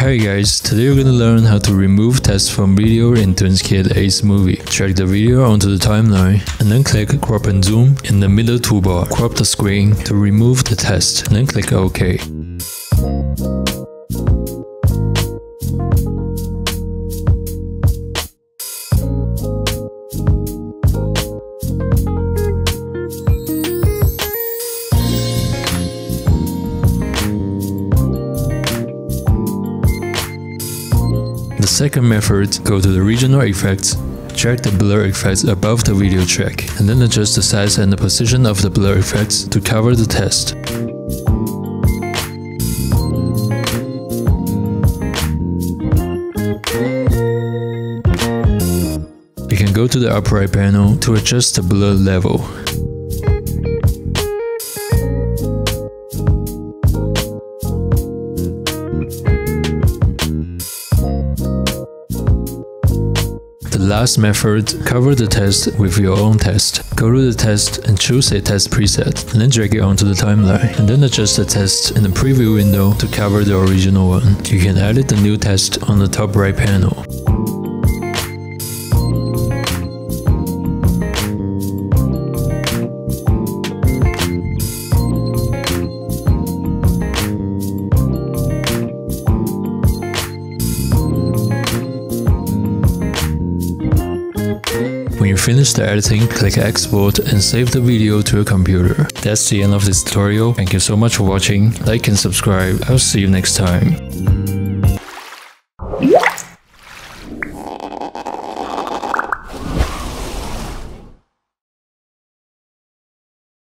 Hey guys, today we're gonna learn how to remove text from video in TunesKit AceMovi. Drag the video onto the timeline and then click crop and zoom in the middle toolbar. Crop the screen to remove the text and then click OK. The second method, go to the regional effects, check the blur effects above the video track, and then adjust the size and the position of the blur effects to cover the text. You can go to the upper right panel to adjust the blur level. Last method, cover the test with your own test. Go to the test and choose a test preset, and then drag it onto the timeline, and then adjust the test in the preview window to cover the original one. You can edit the new test on the top right panel. When you finish the editing, click export and save the video to your computer. That's the end of this tutorial. Thank you so much for watching. Like and subscribe. I'll see you next time.